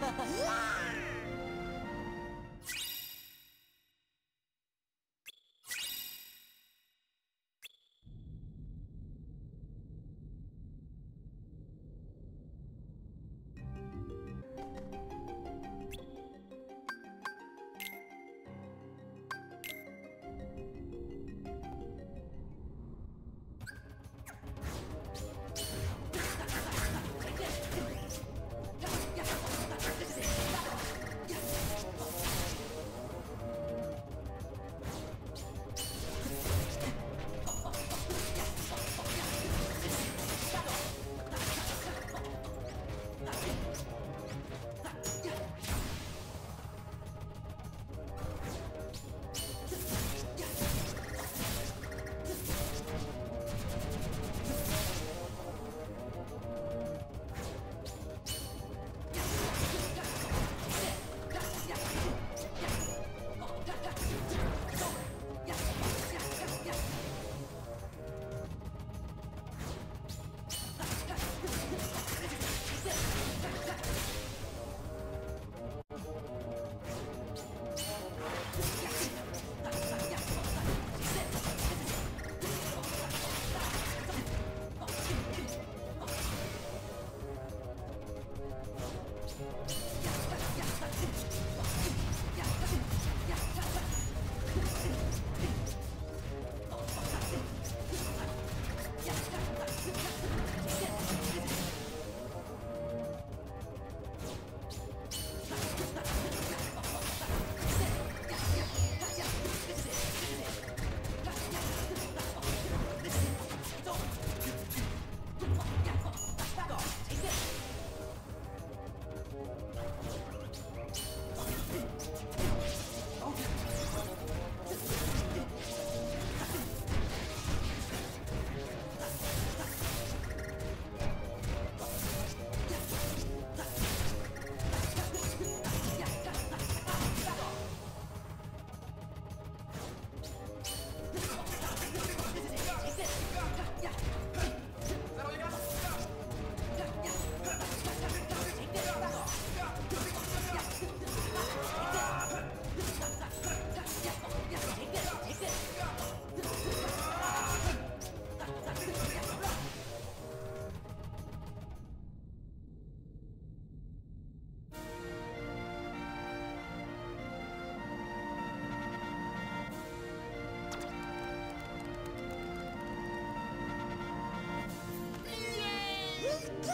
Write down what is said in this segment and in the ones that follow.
yeah!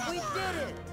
We did it!